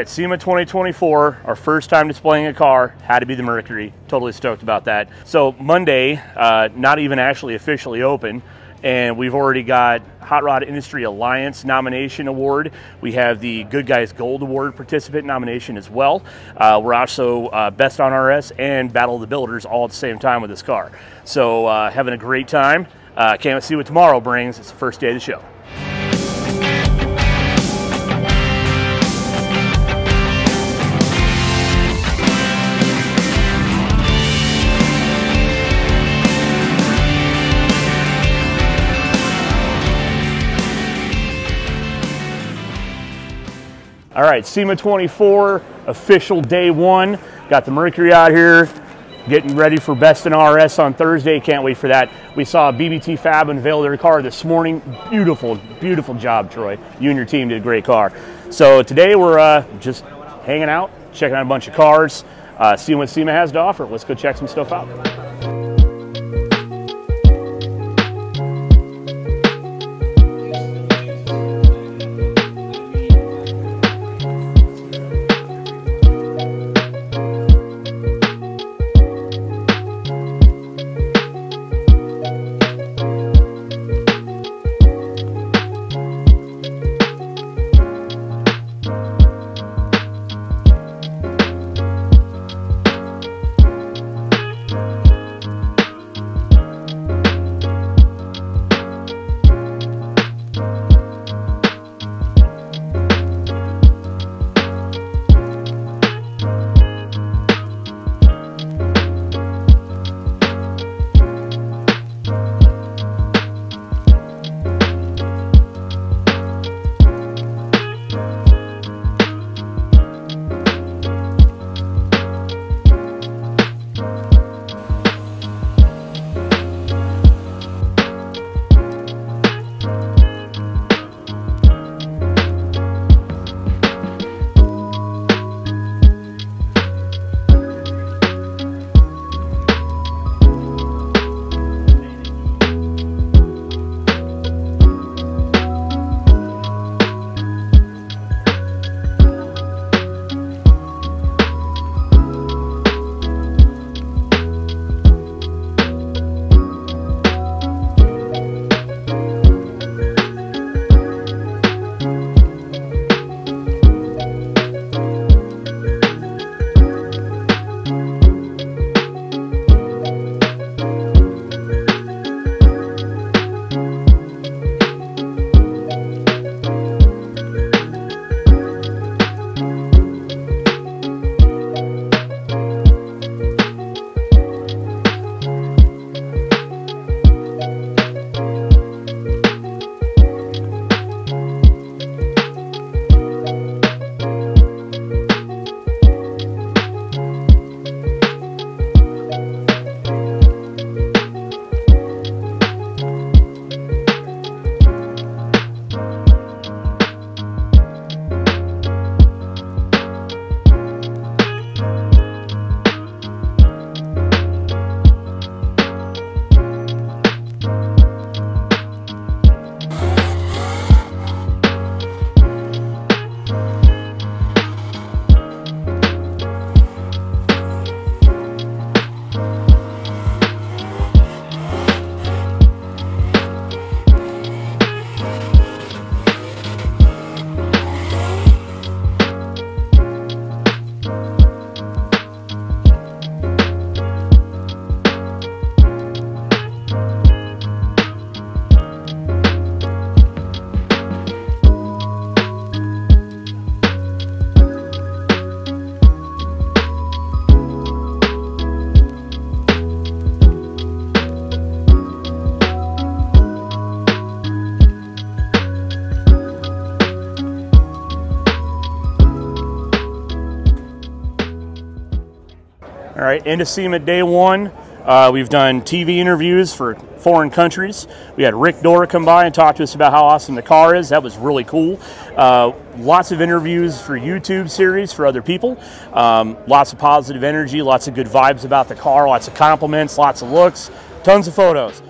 right, SEMA 2024, our first time displaying a car, had to be the Mercury. Totally stoked about that. So Monday, uh, not even actually officially open, and we've already got Hot Rod Industry Alliance nomination award. We have the Goodguys Gold Award participant nomination as well. Uh, we're also uh, Best on RS and Battle of the Builders all at the same time with this car. So uh, having a great time. Uh, can't wait to see what tomorrow brings. It's the first day of the show. All right, SEMA 24, official day one. Got the Mercury out here, getting ready for Best in RS on Thursday. Can't wait for that. We saw BBT Fab unveil their car this morning. Beautiful, beautiful job, Troy. You and your team did a great car. So today we're uh, just hanging out, checking out a bunch of cars, uh, seeing what SEMA has to offer. Let's go check some stuff out. All right, into SEMA day one. Uh, we've done TV interviews for foreign countries. We had Rick Dore come by and talk to us about how awesome the car is. That was really cool. Uh, lots of interviews for YouTube series for other people. Um, lots of positive energy, lots of good vibes about the car, lots of compliments, lots of looks, tons of photos.